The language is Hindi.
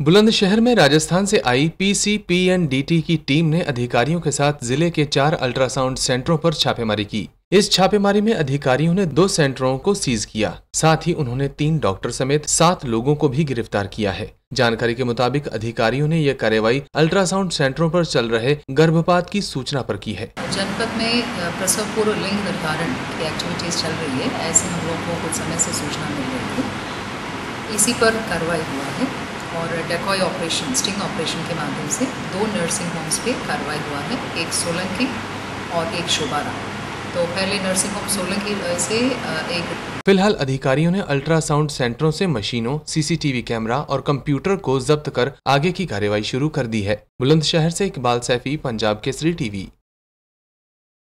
बुलंदशहर में राजस्थान से आई पीसीपीएनडीटी की टीम ने अधिकारियों के साथ ज़िले के चार अल्ट्रासाउंड सेंटरों पर छापेमारी की। इस छापेमारी में अधिकारियों ने दो सेंटरों को सीज किया, साथ ही उन्होंने तीन डॉक्टर समेत सात लोगों को भी गिरफ़्तार किया है। जानकारी के मुताबिक अधिकारियों ने यह कार्रवाई अल्ट्रासाउंड सेंटरों पर चल रहे गर्भपात की सूचना पर की है। जनपद में प्रसव पूर्व लिंग निर्धारण की एक्टिविटीज़ चल रही है, ऐसे हम लोगों को कुछ समय से सूचना मिल रही थी। इसी पर कार्रवाई हुआ है। और डेकॉय ऑपरेशन स्टिंग ऑपरेशन के माध्यम से दो नर्सिंग होम्स पे कार्रवाई हुआ है, एक सोलंकी और एक शोबारा तो पहले नर्सिंग होम सोलंकी से एक फ़िलहाल अधिकारियों ने अल्ट्रासाउंड सेंटरों से मशीनों सीसीटीवी कैमरा और कंप्यूटर को जब्त कर आगे की कार्यवाही शुरू कर दी है। बुलंदशहर से इकबाल सैफी, पंजाब केसरी टीवी